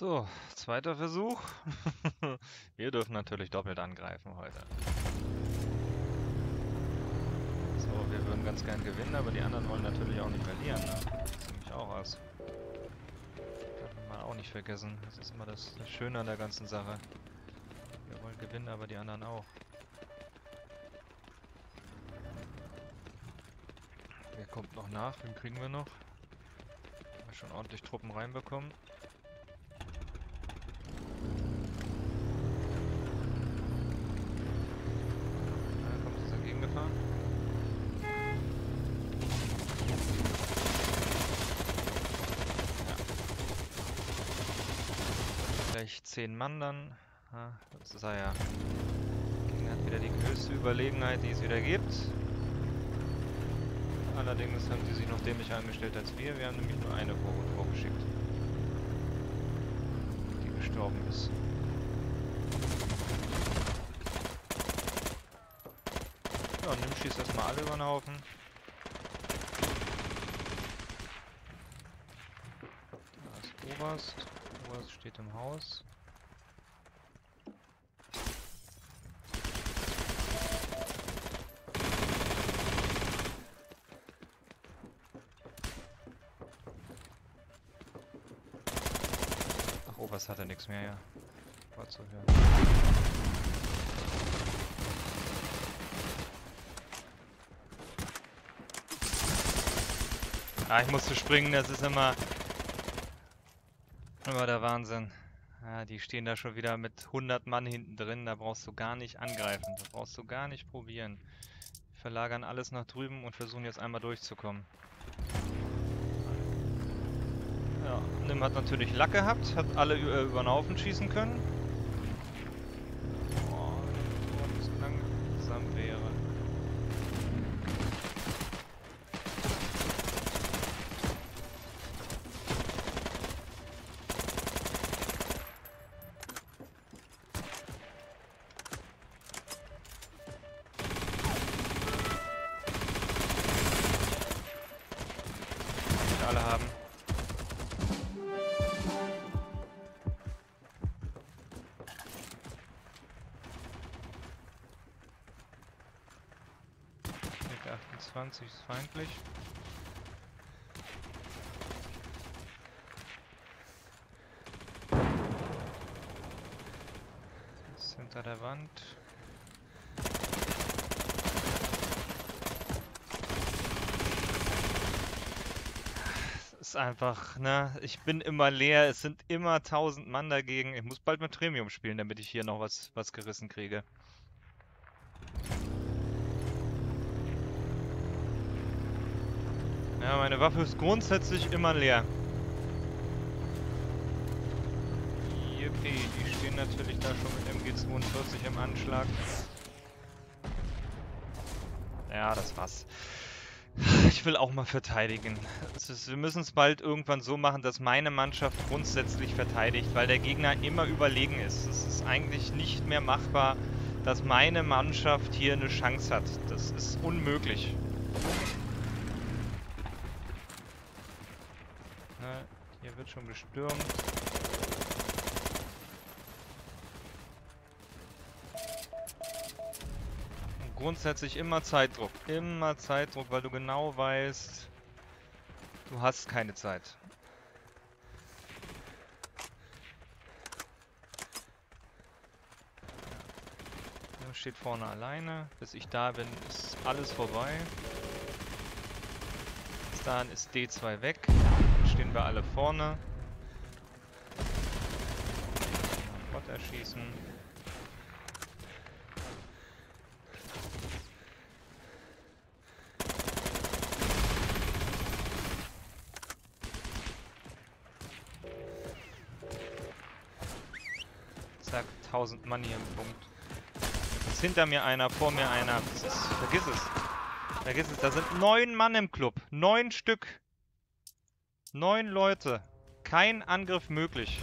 So, zweiter Versuch. Wir dürfen natürlich doppelt angreifen heute. So, wir würden ganz gern gewinnen, aber die anderen wollen natürlich auch nicht verlieren. Ne? Das sieht mich auch aus. Darf man auch nicht vergessen. Das ist immer das, das Schöne an der ganzen Sache. Wir wollen gewinnen, aber die anderen auch. Wer kommt noch nach? Wen kriegen wir noch? Haben wir schon ordentlich Truppen reinbekommen. Entgegengefahren. Ja. Gleich 10 Mann dann. Ja, das ist er ja. Gegner hat wieder die größte Überlegenheit, die es wieder gibt. Allerdings haben sie sich noch dämlicher angestellt als wir. Wir haben nämlich nur eine Vorhut vorgeschickt. Die gestorben ist. Ja, nimm schießt erstmal alle über den Haufen. Da ist Oberst. Oberst steht im Haus. Ach, Oberst hat er nichts mehr, ja. War zu. Ah, ich musste springen, das ist immer... Immer der Wahnsinn. Ja, die stehen da schon wieder mit 100 Mann hinten drin, da brauchst du gar nicht angreifen, da brauchst du gar nicht probieren. Die verlagern alles nach drüben und versuchen jetzt einmal durchzukommen. Ja, Nim hat natürlich Lack gehabt, hat alle ü- über den Haufen schießen können. 28 ist feindlich. Ist hinter der Wand. Es ist einfach, ne? Ich bin immer leer, es sind immer 1000 Mann dagegen. Ich muss bald mit Premium spielen, damit ich hier noch was, was gerissen kriege. Ja, meine Waffe ist grundsätzlich immer leer. Yippie, die stehen natürlich da schon mit MG42 im Anschlag. Ja, das war's. Ich will auch mal verteidigen. Ist, wir müssen es bald irgendwann so machen, dass meine Mannschaft grundsätzlich verteidigt, weil der Gegner immer überlegen ist. Es ist eigentlich nicht mehr machbar, dass meine Mannschaft hier eine Chance hat. Das ist unmöglich. Ne, hier wird schon gestürmt. Und grundsätzlich immer Zeitdruck. Immer Zeitdruck, weil du genau weißt, du hast keine Zeit. Steht vorne alleine. Bis ich da bin, ist alles vorbei. Bis dahin ist D2 weg. Stehen wir alle vorne. Bot erschießen. Zack, 1000 Mann hier im Punkt. Ist hinter mir einer, vor mir einer. Vergiss es. Vergiss es, da sind neun Mann im Club. Neun Stück. Neun Leute. Kein Angriff möglich.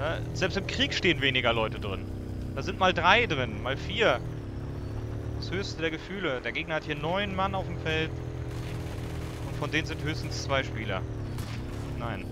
Ja, selbst im Krieg stehen weniger Leute drin. Da sind mal drei drin, mal vier. Das höchste der Gefühle. Der Gegner hat hier neun Mann auf dem Feld. Und von denen sind höchstens zwei Spieler. Nein.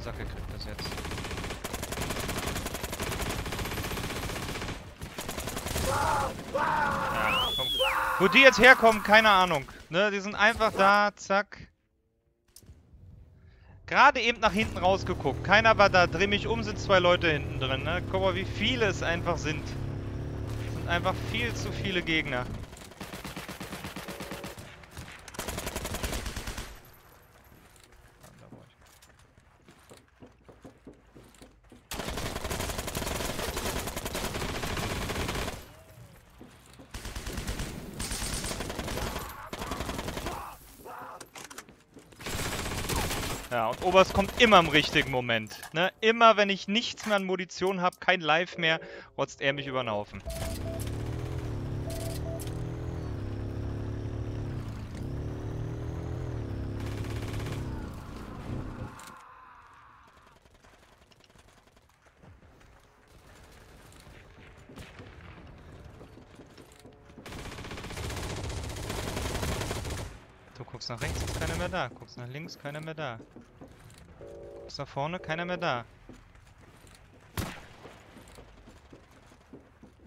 Sack gekriegt bis jetzt. Ja. Wo die jetzt herkommen, keine Ahnung. Ne, die sind einfach da, zack. Gerade eben nach hinten rausgeguckt. Keiner war da. Dreh mich um, sind zwei Leute hinten drin. Ne? Guck mal, wie viele es einfach sind. Es sind einfach viel zu viele Gegner. Ja, und Oberst kommt immer im richtigen Moment. Ne? Immer, wenn ich nichts mehr an Munition habe, kein Live mehr, rotzt er mich über den Haufen. Du guckst nach rechts, ist keiner mehr da. Guckst nach links, keiner mehr da. Guckst nach vorne, keiner mehr da.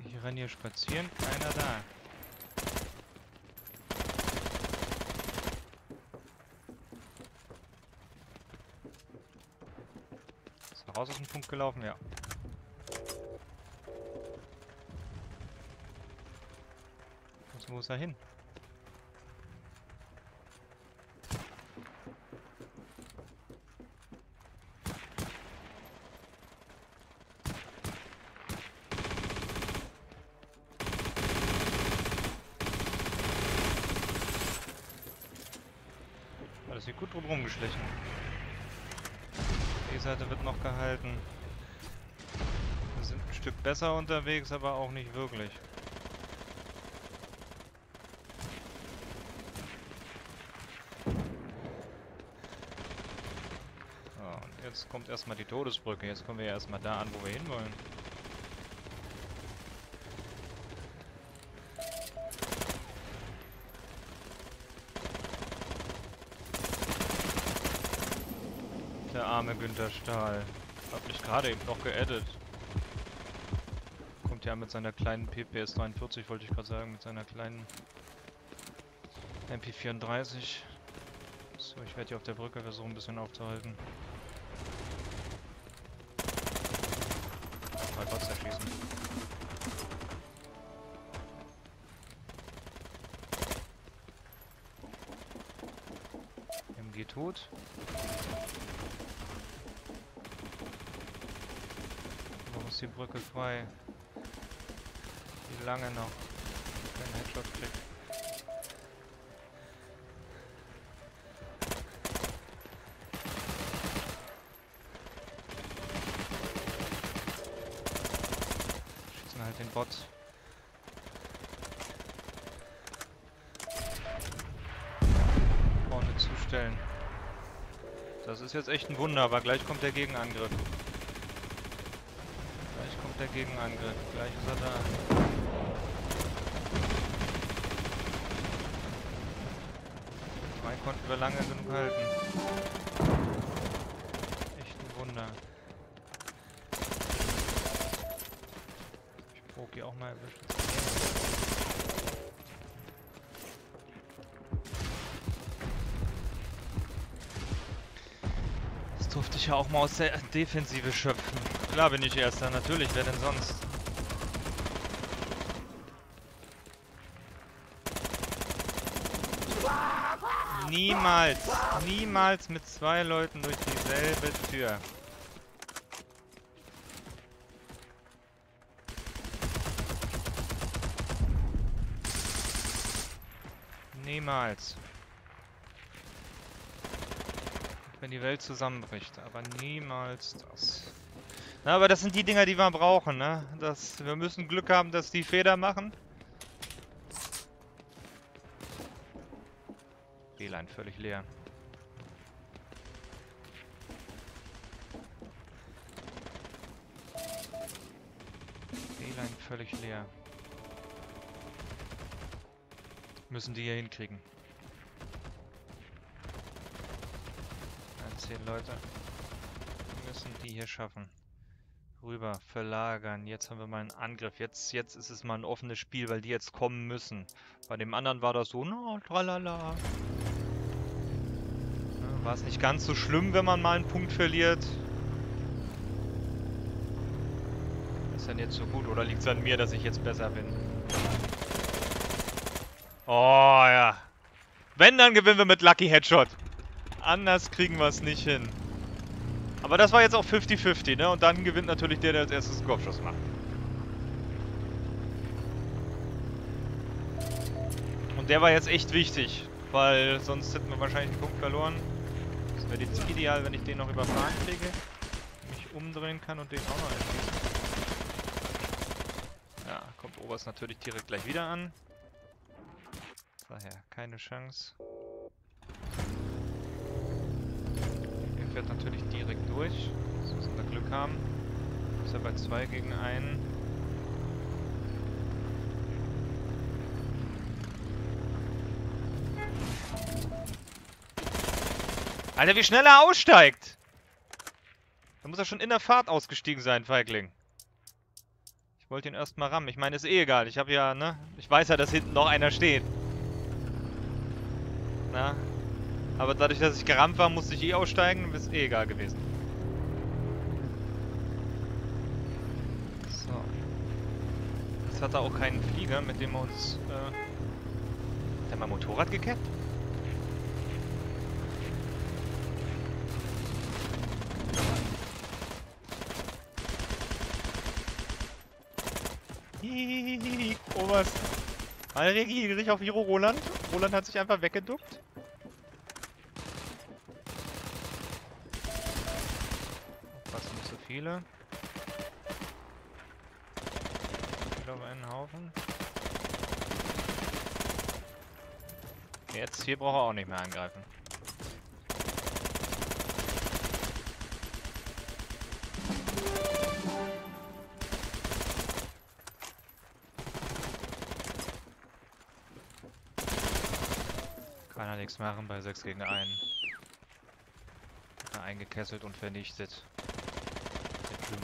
Ich renne hier spazieren, keiner da. Ist raus aus dem Punkt gelaufen? Ja. Wo ist er hin? Das wird gut drum rumgeschlichen. Die Seite wird noch gehalten. Wir sind ein Stück besser unterwegs, aber auch nicht wirklich. So, und jetzt kommt erstmal die Todesbrücke. Jetzt kommen wir erstmal da an, wo wir hinwollen. Der arme Günther Stahl. Hab mich gerade eben noch geaddet. Kommt ja mit seiner kleinen PPS 43, wollte ich gerade sagen, mit seiner kleinen MP34. So, ich werde hier auf der Brücke versuchen, ein bisschen aufzuhalten. Mal Gott zerschießen. MG tot. Wo ist die Brücke frei? Wie lange noch? Kein Headshot krieg. Schießen halt den Bot. Vorne zustellen. Das ist jetzt echt ein Wunder, aber gleich kommt der Gegenangriff. Der Gegenangriff. Gleich ist er da. Zwei konnten wir lange genug halten. Echt ein Wunder. Ich Proki auch mal erwischt. Das durfte ich ja auch mal aus der Defensive schöpfen. Klar bin ich Erster, natürlich, wer denn sonst? Niemals, niemals mit zwei Leuten durch dieselbe Tür. Niemals. Wenn die Welt zusammenbricht, aber niemals das. Na, aber das sind die Dinger, die wir brauchen, ne? Das, wir müssen Glück haben, dass die Feder machen. WLAN völlig leer. WLAN völlig leer. Müssen die hier hinkriegen. Ja, zehn Leute. müssen die hier schaffen. Rüber, verlagern. Jetzt haben wir mal einen Angriff. Jetzt, jetzt ist es mal ein offenes Spiel, weil die jetzt kommen müssen. Bei dem anderen war das so, na, tralala. War es nicht ganz so schlimm, wenn man mal einen Punkt verliert. Ist denn jetzt so gut oder liegt es an mir, dass ich jetzt besser bin? Oh ja. Wenn, dann gewinnen wir mit Lucky Headshot. Anders kriegen wir es nicht hin. Aber das war jetzt auch 50-50, ne? Und dann gewinnt natürlich der, der als erstes einen Kopfschuss macht. Und der war jetzt echt wichtig, weil sonst hätten wir wahrscheinlich einen Punkt verloren. Das wäre jetzt ideal, wenn ich den noch überfahren kriege. Mich umdrehen kann und den auch noch erschießen. Ja, kommt Oberst natürlich direkt gleich wieder an. Daher keine Chance. Fährt natürlich direkt durch. Das müssen wir Glück haben. Ist er bei 2 gegen 1. Alter, wie schnell er aussteigt! Da muss er schon in der Fahrt ausgestiegen sein, Feigling. Ich wollte ihn erstmal rammen. Ich meine, ist eh egal. Ich habe ja, ne? Ich weiß ja, dass hinten noch einer steht. Na? Aber dadurch, dass ich gerammt war, musste ich eh aussteigen. Ist eh egal gewesen. So. Jetzt hat er auch keinen Flieger, mit dem wir uns... Äh hat er mal Motorrad gekappt? Oberst. Mal reagiere dich auf Hiro Roland. Roland hat sich einfach weggeduckt. Aufpassen, nicht so viele. Wieder auf einen Haufen. Jetzt hier braucht er auch nicht mehr angreifen. Kann er nichts machen bei 6 gegen 1. Hat er eingekesselt und vernichtet.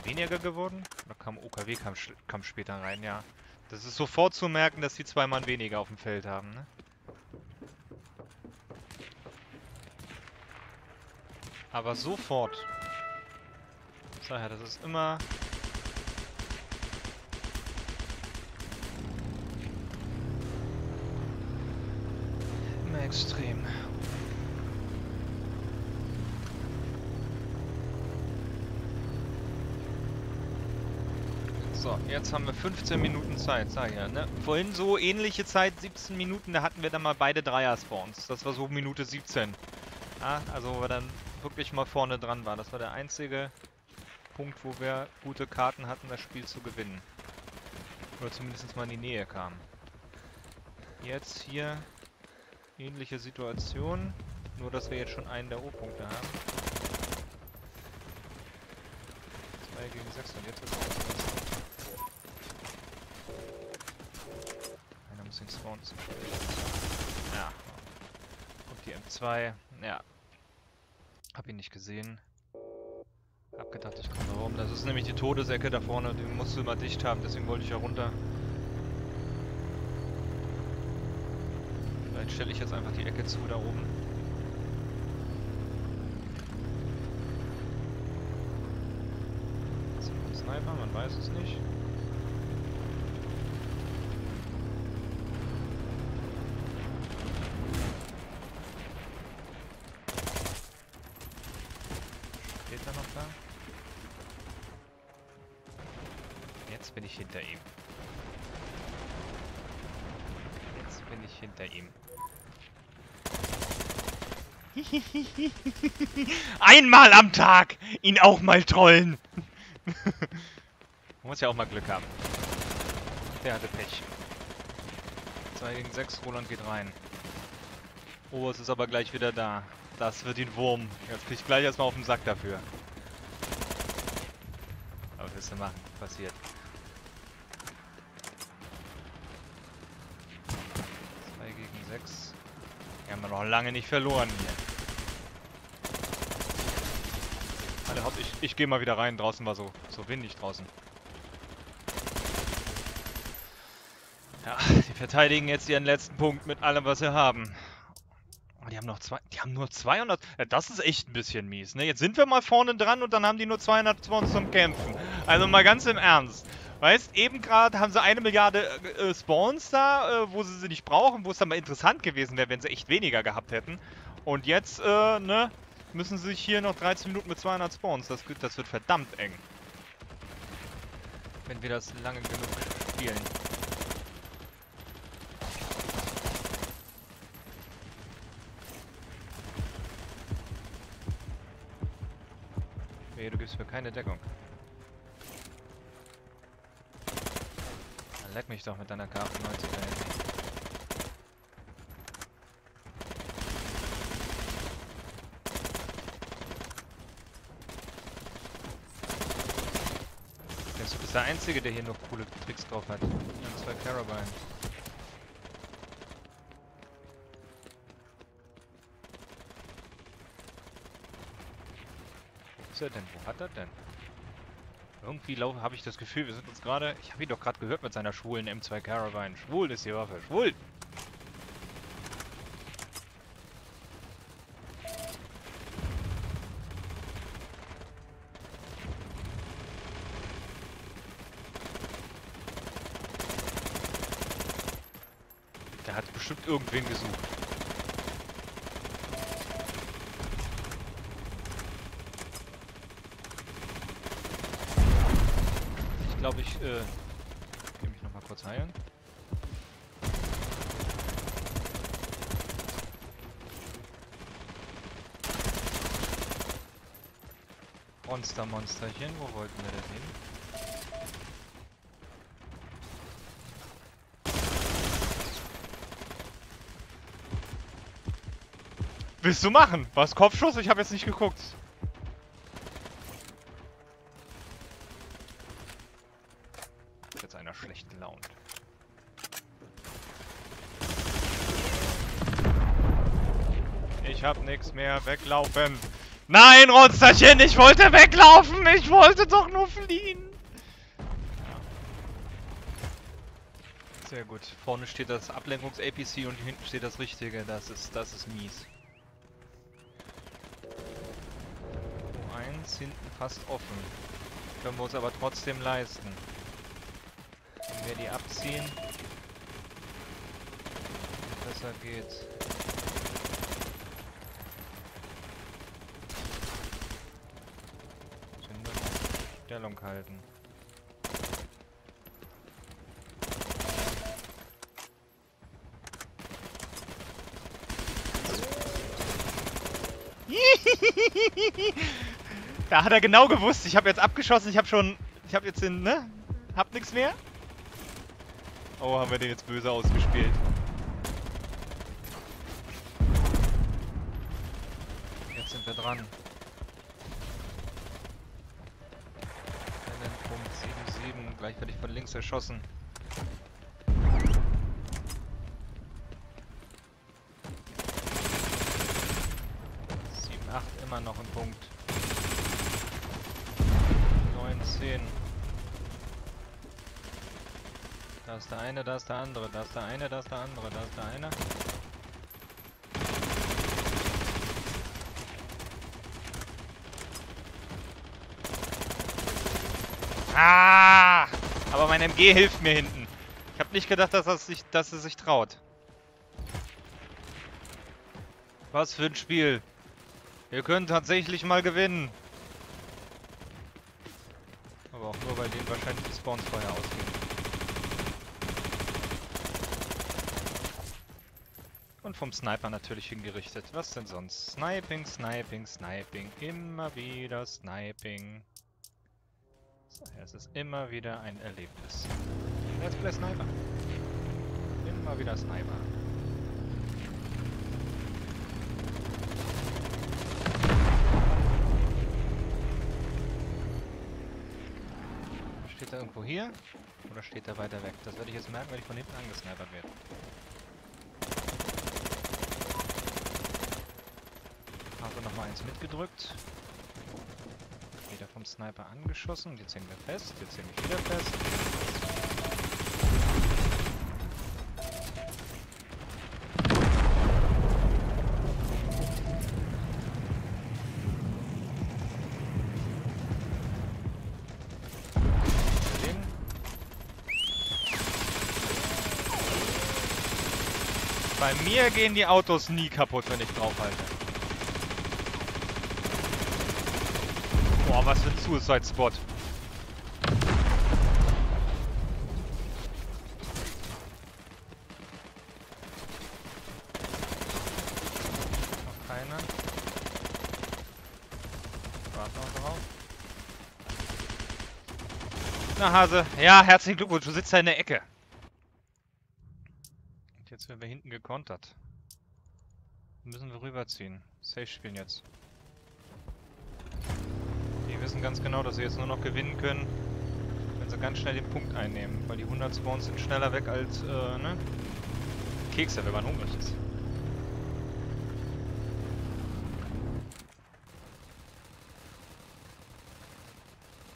Weniger geworden? Oder kam OKW kam, kam später rein, ja. Das ist sofort zu merken, dass die zwei Mann weniger auf dem Feld haben, ne? Aber sofort. So, ja, das ist immer Immer extrem. Jetzt haben wir 15 Minuten Zeit, sag ich ja, ne? Vorhin so ähnliche Zeit, 17 Minuten, da hatten wir dann mal beide Dreier-Spawns. Das war so Minute 17. Ja, also wo wir dann wirklich mal vorne dran waren. Das war der einzige Punkt, wo wir gute Karten hatten, das Spiel zu gewinnen. Oder zumindest mal in die Nähe kamen. Jetzt hier ähnliche Situation, nur dass wir jetzt schon einen der O-Punkte haben. 2 gegen 6 und jetzt wird es zum Ja. Und die M2, ja. Hab ihn nicht gesehen. Hab gedacht, ich komme da rum. Das ist nämlich die Todesecke da vorne, die musst du immer dicht haben, deswegen wollte ich ja runter. Vielleicht stelle ich jetzt einfach die Ecke zu da oben. Sniper, man weiß es nicht. Steht er noch da? Jetzt bin ich hinter ihm. Jetzt bin ich hinter ihm. Einmal am Tag! Ihn auch mal trollen! Man muss ja auch mal Glück haben. Der hatte Pech. 2 gegen 6, Roland geht rein. Oh, es ist aber gleich wieder da. Das wird ihn Wurm. Jetzt krieg ich gleich erstmal auf den Sack dafür. Aber was willst du machen? Passiert. 2 gegen 6. Wir haben wir noch lange nicht verloren hier. Alle hopp, ich, ich gehe mal wieder rein. Draußen war so, so windig draußen. Ja, die verteidigen jetzt ihren letzten Punkt mit allem, was sie haben. Oh, die haben noch zwei, die haben nur 200. Ja, das ist echt ein bisschen mies, ne? Jetzt sind wir mal vorne dran und dann haben die nur 200 Spawns zum Kämpfen. Also mal ganz im Ernst. Weißt, eben gerade haben sie eine Milliarde äh, Spawns da, äh, wo sie sie nicht brauchen, wo es dann mal interessant gewesen wäre, wenn sie echt weniger gehabt hätten. Und jetzt, äh, ne, müssen sie sich hier noch 13 Minuten mit 200 Spawns. Das, das wird verdammt eng. Wenn wir das lange genug spielen. Nee, du gibst mir keine Deckung. Leck mich doch mit deiner K98 da hinten. Du bist der Einzige, der hier noch coole Tricks drauf hat. Und zwei Carabine. Wo ist er denn? Wo hat er denn? Irgendwie habe ich das Gefühl, wir sind uns gerade... Ich habe ihn doch gerade gehört mit seiner schwulen M2 Carabine. Schwul ist die Waffe. Schwul! Der hat bestimmt irgendwen gesucht. Ich glaube, ich äh, gehe mich noch mal kurz heilen. Monster, Monsterchen, wo wollten wir denn hin? Willst du machen? Was Kopfschuss? Ich habe jetzt nicht geguckt. Jetzt einer schlecht gelaunt. Ich hab nichts mehr. Weglaufen. Nein, Ronsterchen, ich wollte weglaufen. Ich wollte doch nur fliehen. Sehr gut. Vorne steht das Ablenkungs-APC und hinten steht das Richtige. Das ist, das ist mies. U1 hinten fast offen. Können wir uns aber trotzdem leisten. Wenn wir die abziehen, besser geht's. Müssen wir noch Stellung halten. da hat er genau gewusst, ich habe jetzt abgeschossen, ich habe schon, ich habe jetzt den, ne? Hab nix mehr. Oh, haben wir den jetzt böse ausgespielt. Jetzt sind wir dran. Gleich werde ich von links erschossen. Sieben, acht, immer noch ein Punkt. 9, 10. Da ist der eine, da ist der andere, da ist der eine, da ist der andere, da ist der eine. Ah! Aber mein MG hilft mir hinten. Ich habe nicht gedacht, dass, das sich, dass es sich traut. Was für ein Spiel. Wir können tatsächlich mal gewinnen. Aber auch nur, weil denen wahrscheinlich die Spawns vorher ausgehen. Und vom Sniper natürlich hingerichtet. Was denn sonst? Sniping, Sniping, Sniping. Immer wieder Sniping. Es ist immer wieder ein Erlebnis. Let's play Sniper. Immer wieder Sniper. Steht er irgendwo hier? Oder steht er weiter weg? Das werde ich jetzt merken, wenn ich von hinten angesnipert werde. Habe nochmal eins mitgedrückt. Vom Sniper angeschossen. Jetzt hängen wir fest. Jetzt hänge ich wieder fest. Bei mir gehen die Autos nie kaputt, wenn ich draufhalte. Boah, was für ein Suicide-Spot. Noch keiner. Warte noch drauf. Na Hase, ja, herzlichen Glückwunsch, du sitzt da in der Ecke. Und jetzt werden wir hinten gekontert. Müssen wir rüberziehen. Safe spielen jetzt. Wissen ganz genau, dass sie jetzt nur noch gewinnen können, wenn sie ganz schnell den Punkt einnehmen. Weil die 100 Spawns sind schneller weg als, äh, ne? Kekse, wenn man hungrig ist.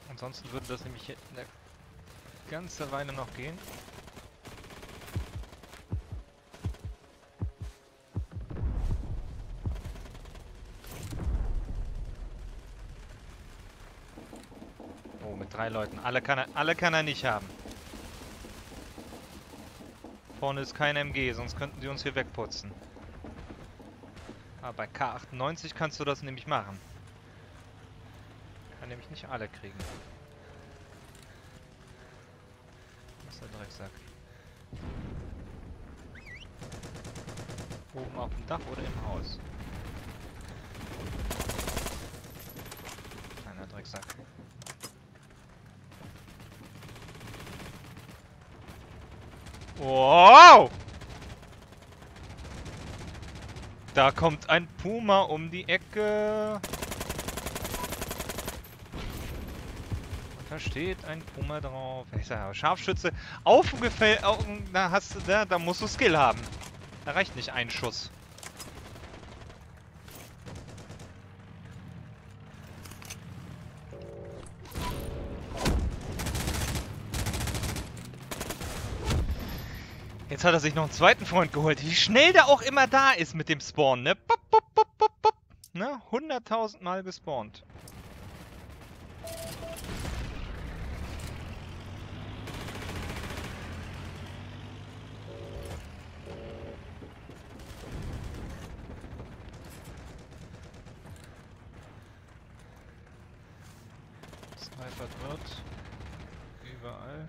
Ansonsten würde das nämlich eine ganze Weile noch gehen. Oh, mit drei Leuten. Alle kann er, alle kann er nicht haben. Vorne ist kein MG, sonst könnten sie uns hier wegputzen. Aber bei K98 kannst du das nämlich machen. Kann nämlich nicht alle kriegen. Das ist der Drecksack. Oben auf dem Dach oder im Haus? Kleiner Drecksack. Wow! Da kommt ein Puma um die Ecke. Und da steht ein Puma drauf. Ich sag, Scharfschütze auf Da hast du, da, da musst du Skill haben. Da reicht nicht ein Schuss. Jetzt hat er sich noch einen zweiten Freund geholt. Wie schnell der auch immer da ist mit dem Spawn, ne? Pop, pop, pop, pop, pop. Ne? 100.000 Mal gespawnt. Sniper wird überall.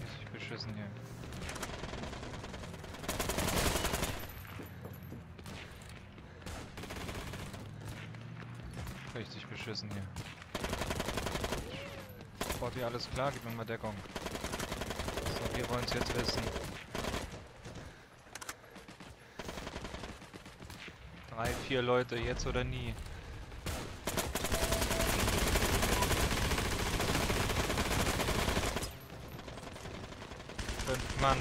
Richtig beschissen hier. Richtig beschissen hier. Sporty, alles klar? Gib mir mal Deckung. So, wir wollen es jetzt wissen. Drei, vier Leute, jetzt oder nie. Fünf Mann.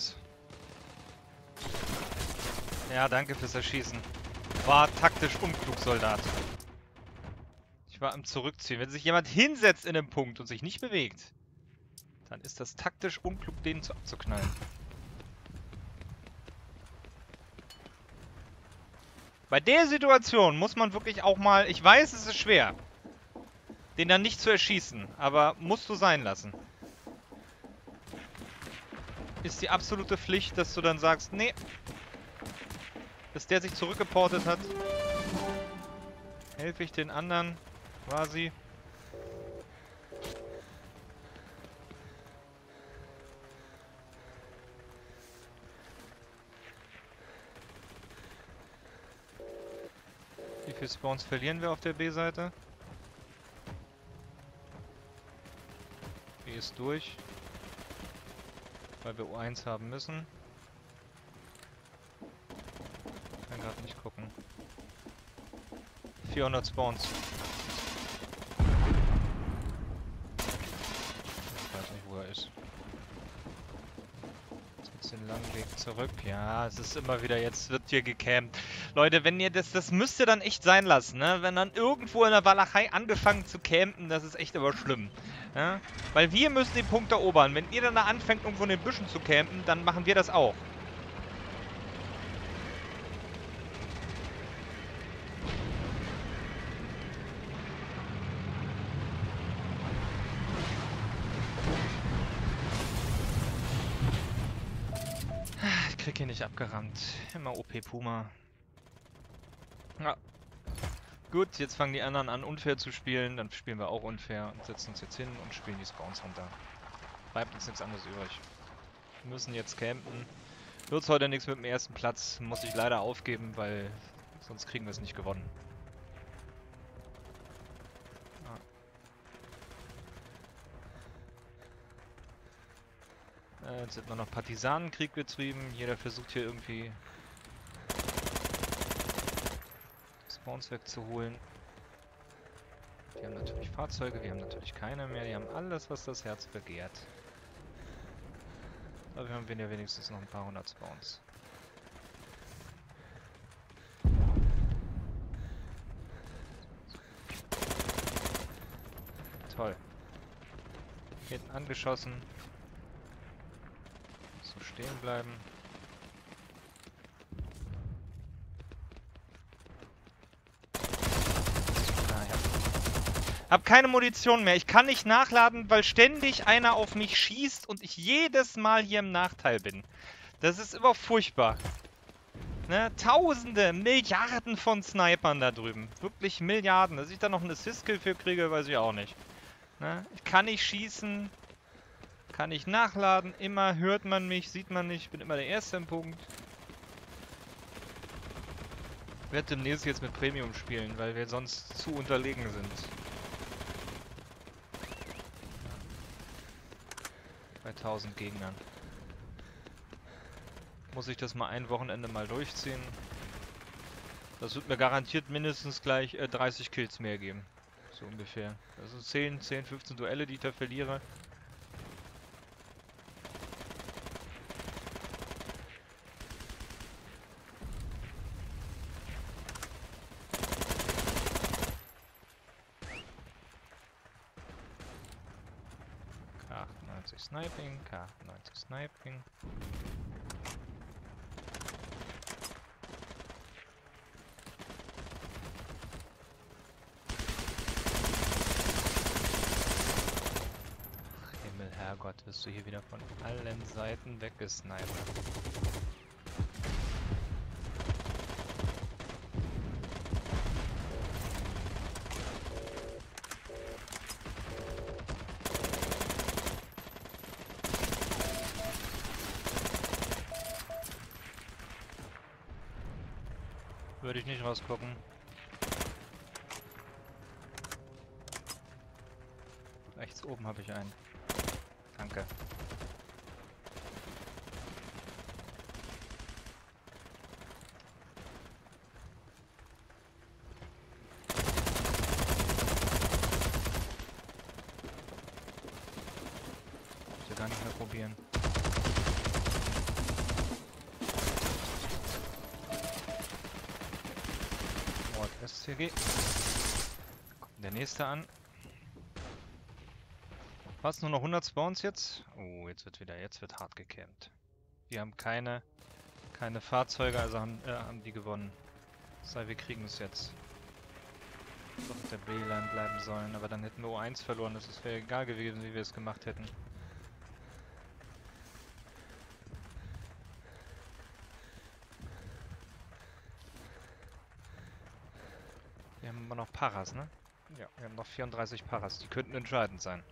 Es. Ja, danke fürs Erschießen. War taktisch unklug, Soldat. Ich war am Zurückziehen. Wenn sich jemand hinsetzt in einem Punkt und sich nicht bewegt, dann ist das taktisch unklug, den zu abzuknallen. Bei der Situation muss man wirklich auch mal... Ich weiß, es ist schwer, den dann nicht zu erschießen, aber musst du sein lassen. Ist die absolute Pflicht, dass du dann sagst, nee, bis der sich zurückgeportet hat, helfe ich den anderen quasi. Wie viele Spawns verlieren wir auf der B-Seite? Die ist durch. Weil wir U1 haben müssen. Kann gerade nicht gucken. 400 Spawns. Ich weiß nicht, wo er ist. Den langen Weg zurück. Ja, es ist immer wieder, jetzt wird hier gecampt. Leute, wenn ihr das, das müsst ihr dann echt sein lassen, ne? Wenn dann irgendwo in der Walachei angefangen zu campen, das ist echt aber schlimm. Ja? Weil wir müssen den Punkt erobern. Wenn ihr dann da anfängt, irgendwo in den Büschen zu campen, dann machen wir das auch. Ich krieg hier nicht abgerammt. Immer OP Puma. Gut, jetzt fangen die anderen an unfair zu spielen, dann spielen wir auch unfair und setzen uns jetzt hin und spielen die Spawns runter. Bleibt uns nichts anderes übrig. Wir müssen jetzt campen. Wird's heute nichts mit dem ersten Platz, muss ich leider aufgeben, weil sonst kriegen wir es nicht gewonnen. Äh, jetzt wird nur noch Partisanenkrieg betrieben. Jeder versucht hier irgendwie Spawns wegzuholen. Die haben natürlich Fahrzeuge, wir haben natürlich keine mehr. Die haben alles, was das Herz begehrt. Aber wir haben ja wenigstens noch ein paar hundert Spawns. Toll. Hinten angeschossen. So stehen bleiben. Hab keine Munition mehr. Ich kann nicht nachladen, weil ständig einer auf mich schießt und ich jedes Mal hier im Nachteil bin. Das ist immer furchtbar. Ne? Tausende, Milliarden von Snipern da drüben. Wirklich Milliarden. Dass ich da noch einen Assist-Kill für kriege, weiß ich auch nicht. Ne? Ich kann nicht schießen. Kann nicht nachladen. Immer hört man mich, sieht man nicht. Ich bin immer der Erste im Punkt. Ich werde demnächst jetzt mit Premium spielen, weil wir sonst zu unterlegen sind. Bei 1000 Gegnern. Muss ich das mal ein Wochenende mal durchziehen. Das wird mir garantiert mindestens gleich äh, 30 Kills mehr geben. So ungefähr. Also 10, 10, 15 Duelle, die ich da verliere. K98 Sniping, K98 Sniping. Ach, Himmel, Herrgott, wirst du hier wieder von allen Seiten weggesnipert. Rausgucken. Rechts oben habe ich einen. Danke. Ich will gar nicht mehr probieren. SCG. Kommt der nächste an. Was, nur noch 100 Spawns jetzt? Oh, jetzt wird wieder, jetzt wird hart gecampt. Wir haben keine, keine Fahrzeuge, also haben, äh, haben die gewonnen. Sei, wir kriegen es jetzt. Doch der B-Line bleiben sollen, aber dann hätten wir O1 verloren, das wäre egal gewesen, wie wir es gemacht hätten. Paras, ne? Ja, wir haben noch 34 Paras. Die könnten entscheidend sein.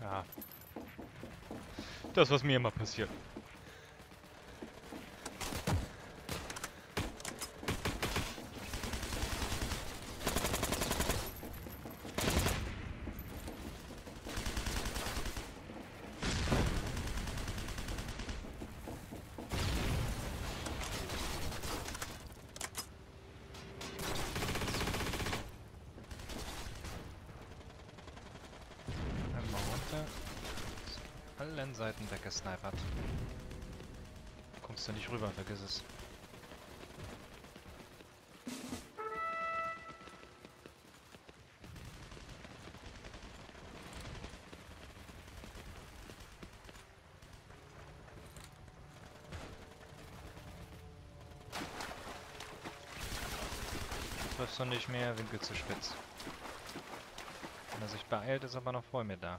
Ja. Das, was mir immer passiert. Allen Seiten weggesnipert. Kommst du nicht rüber, vergiss es. Triffst du nicht mehr, Winkel zu spitz. Wenn er sich beeilt, ist er aber noch vor mir da.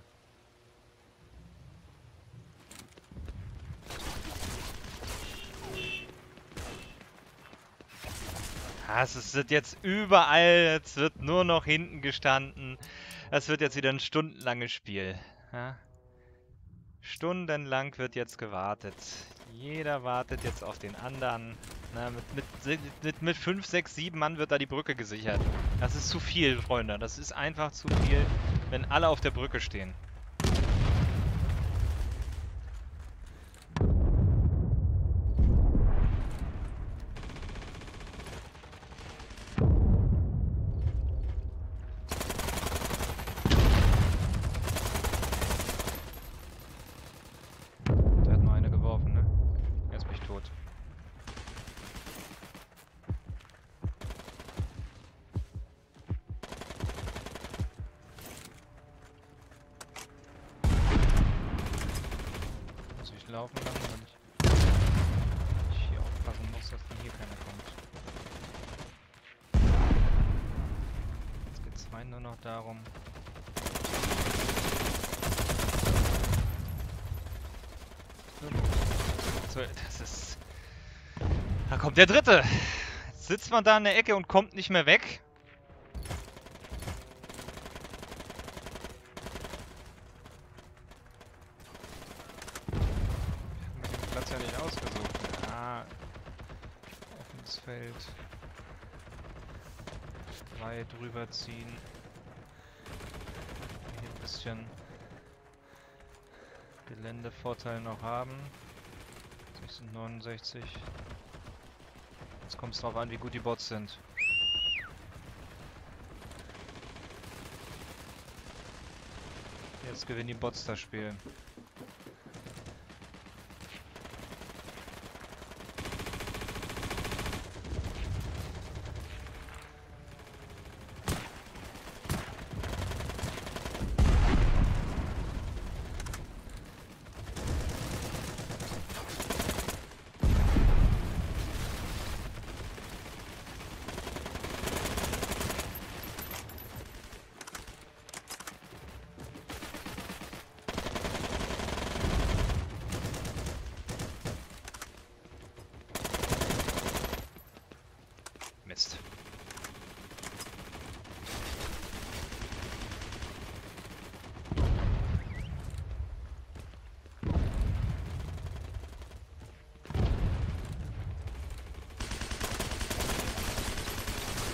Ah, es wird jetzt überall, es wird nur noch hinten gestanden. Es wird jetzt wieder ein stundenlanges Spiel. Ja? Stundenlang wird jetzt gewartet. Jeder wartet jetzt auf den anderen. Na, mit, mit, mit, mit 5, 6, 7 Mann wird da die Brücke gesichert. Das ist zu viel, Freunde. Das ist einfach zu viel, wenn alle auf der Brücke stehen. Der hat nur eine geworfen, ne? Jetzt bin ich tot. Muss ich laufen lassen, wenn ich, ich hier aufpassen muss, dass von hier keiner kommt. Jetzt geht es rein nur noch darum. So, das ist. Da kommt der dritte. Jetzt sitzt man da in der Ecke und kommt nicht mehr weg. Platz ja nicht ausgesucht. Ja. Offenes Feld. Weit rüberziehen. Hier ein bisschen Geländevorteil noch haben. Das sind 69. Jetzt kommt es drauf an, wie gut die Bots sind. Jetzt gewinnen die Bots das Spiel. Mist.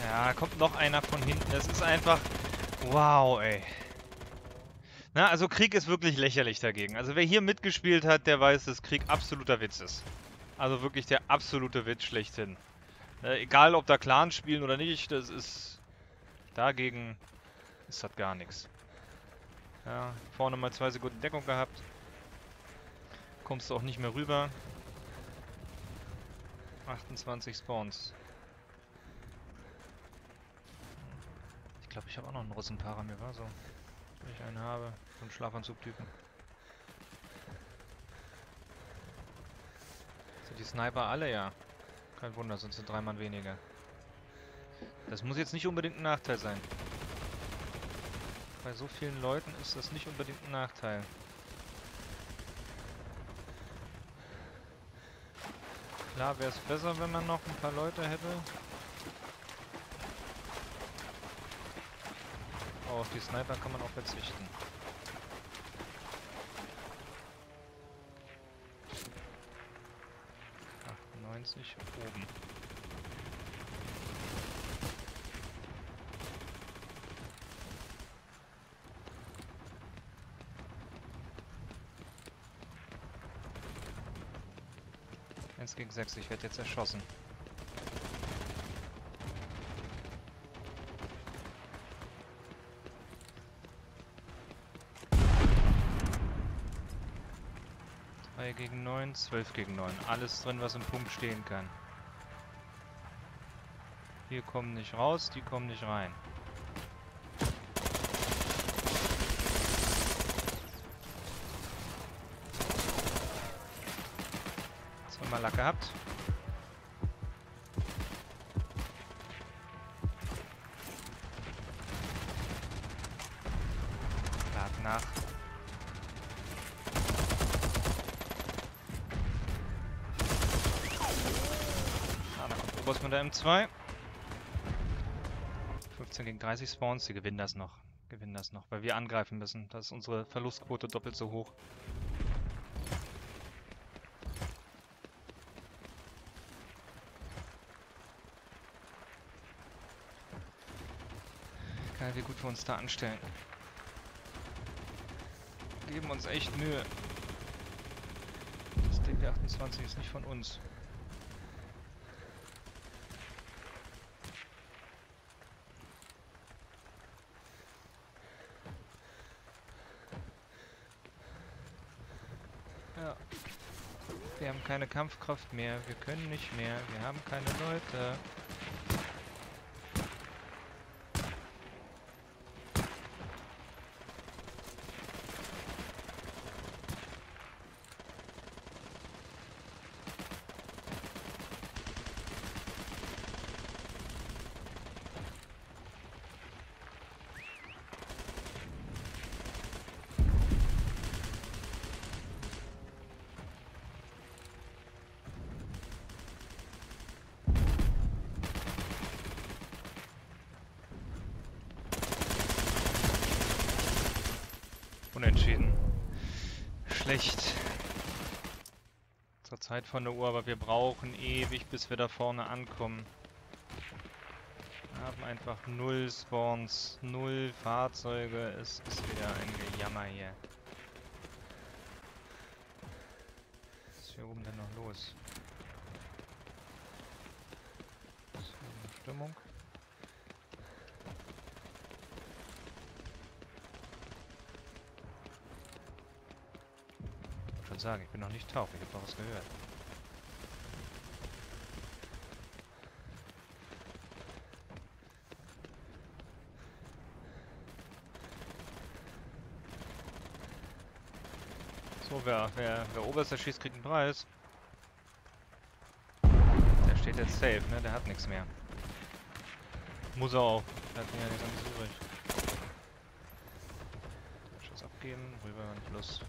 Ja, kommt noch einer von hinten. Das ist einfach... Wow, ey. Na, also Krieg ist wirklich lächerlich dagegen. Also wer hier mitgespielt hat, der weiß, dass Krieg absoluter Witz ist. Also wirklich der absolute Witz schlechthin. Äh, egal ob da Clans spielen oder nicht, das ist... Dagegen ist das gar nichts. Ja, vorne mal zwei Sekunden Deckung gehabt. Kommst du auch nicht mehr rüber. 28 Spawns. Glaube, ich habe auch noch einen Russenpaar mir war so. Wenn ich einen habe. So einen Schlafanzugtypen. Sind die Sniper alle? Ja. Kein Wunder, sonst sind drei Mann weniger. Das muss jetzt nicht unbedingt ein Nachteil sein. Bei so vielen Leuten ist das nicht unbedingt ein Nachteil. Klar wäre es besser, wenn man noch ein paar Leute hätte. auf die Sniper kann man auch verzichten. Achtundneunzig oben. Eins gegen sechs, ich werde jetzt erschossen. Drei gegen neun, zwölf gegen neun. Alles drin, was im Punkt stehen kann. Hier kommen nicht raus, die kommen nicht rein. Zweimal Lack gehabt. Der M2. 15 gegen 30 Spawns, sie gewinnen das noch. Gewinnen das noch, weil wir angreifen müssen. Da ist unsere Verlustquote doppelt so hoch. Geil, wie gut wir uns da anstellen. Geben uns echt Mühe. Das DP28 ist nicht von uns. Ja. Wir haben keine Kampfkraft mehr. Wir können nicht mehr. Wir haben keine Leute. Zeit von der Uhr, aber wir brauchen ewig, bis wir da vorne ankommen. Wir haben einfach null Spawns, null Fahrzeuge. Es ist wieder ein Gejammer hier. Was ist hier oben denn noch los? Ist hier eine Stimmung? Würde sagen, ich bin noch nicht taub, ich habe doch was gehört. So, wer, wer, wer oberster schießt, kriegt einen Preis. Der steht jetzt safe, ne? Der hat nichts mehr. Muss er auch. Der hat ja nichts anderes übrig. Schuss abgeben, rüber und los.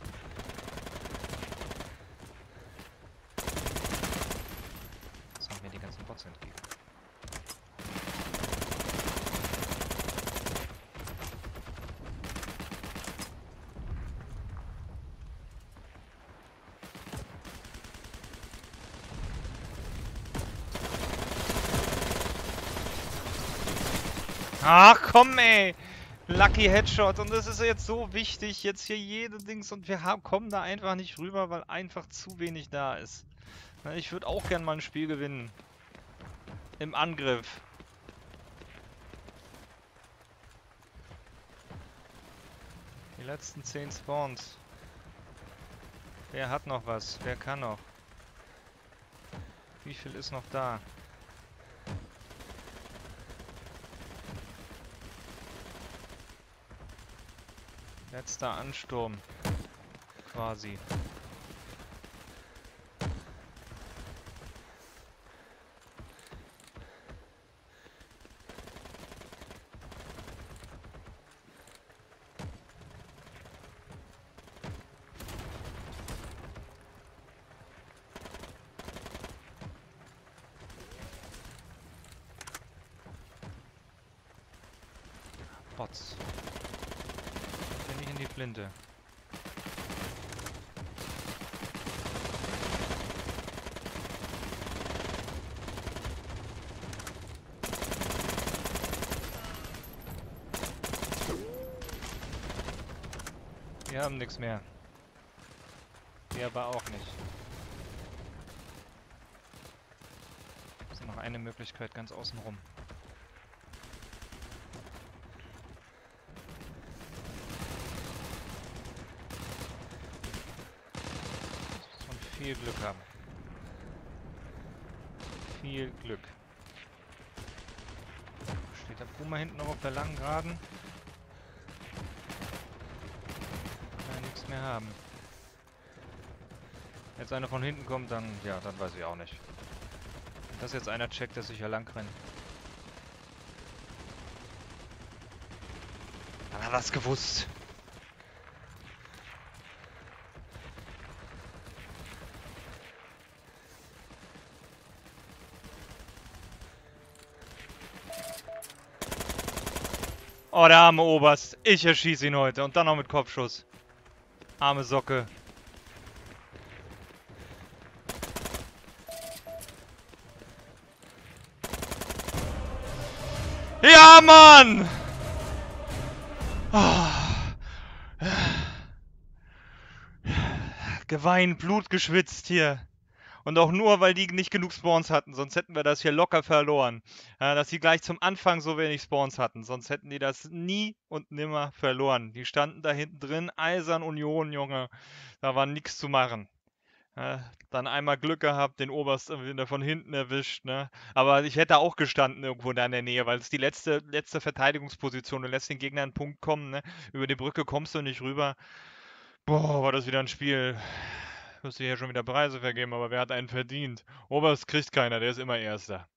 Sollen mir die ganzen Bots entgegen. Ach komm ey! Lucky Headshot und das ist jetzt so wichtig, jetzt hier jede Dings und wir haben, kommen da einfach nicht rüber, weil einfach zu wenig da ist. Ich würde auch gern mal ein Spiel gewinnen. Im Angriff. Die letzten 10 Spawns. Wer hat noch was? Wer kann noch? Wie viel ist noch da? Letzter Ansturm. Quasi. Ende. Wir haben nichts mehr. Der aber auch nicht. Das ist noch eine Möglichkeit ganz außen rum. Viel Glück haben. Viel Glück. Steht der Puma hinten noch auf der langen Geraden? Kann ja nichts mehr haben. Jetzt einer von hinten kommt, dann, ja, dann weiß ich auch nicht. Wenn das jetzt einer checkt, dass ich hier lang renne. Dann hat er gewusst. Oh, der arme Oberst. Ich erschieße ihn heute. Und dann noch mit Kopfschuss. Arme Socke. Ja, Mann! Oh. Geweint, Blut geschwitzt hier. Und auch nur, weil die nicht genug Spawns hatten. Sonst hätten wir das hier locker verloren. Ja, dass sie gleich zum Anfang so wenig Spawns hatten. Sonst hätten die das nie und nimmer verloren. Die standen da hinten drin. Eisern Union, Junge. Da war nichts zu machen. Dann einmal Glück gehabt, den Oberst von hinten erwischt. Ne? Aber ich hätte auch gestanden irgendwo da in der Nähe, weil es die letzte, letzte Verteidigungsposition. Du lässt den Gegner einen Punkt kommen. Ne? Über die Brücke kommst du nicht rüber. Boah, war das wieder ein Spiel. Müsste hier schon wieder Preise vergeben, aber wer hat einen verdient? Oberst kriegt keiner, der ist immer Erster.